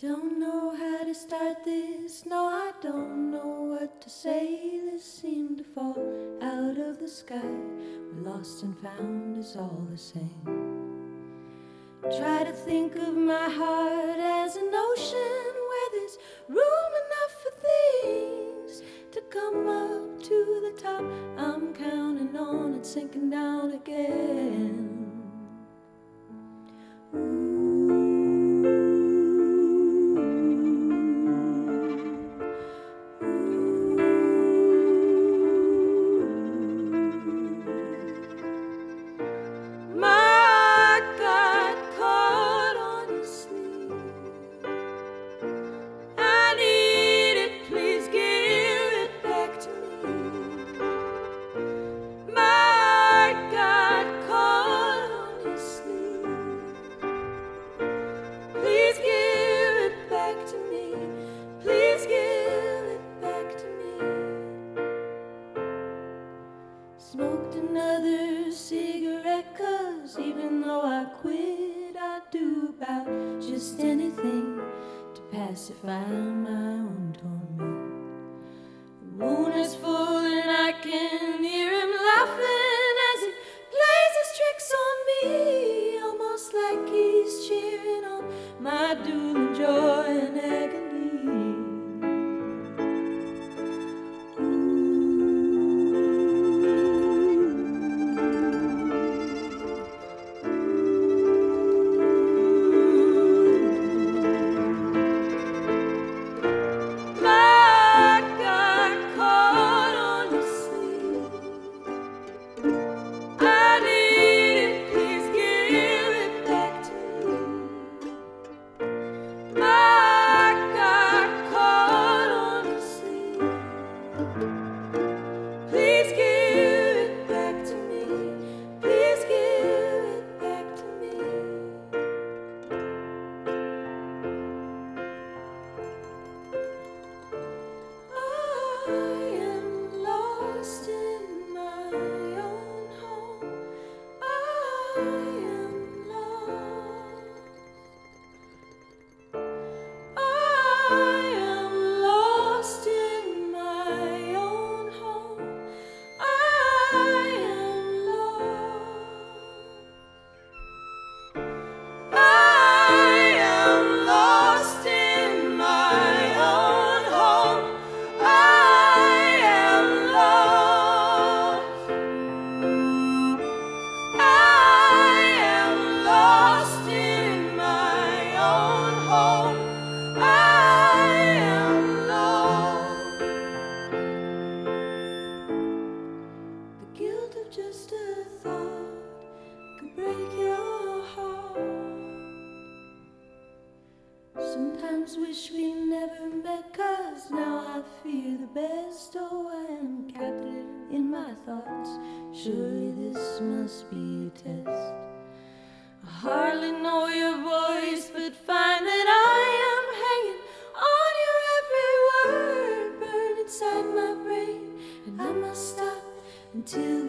Don't know how to start this. No, I don't know what to say. This seemed to fall out of the sky. We're lost and found is all the same. Try to think of my heart as an ocean where there's room enough for things to come up to the top. I'm counting on it sinking down again. Pacify my own torment The moon is full and I can hear him laughing as he plays his tricks on me Almost like he's cheering on my doom joy Sometimes wish we never met, cause now I fear the best. Oh, I am captive in my thoughts. Surely this must be a test. I hardly know your voice, but find that I am hanging on your every word. Burn inside my brain, and I must stop until.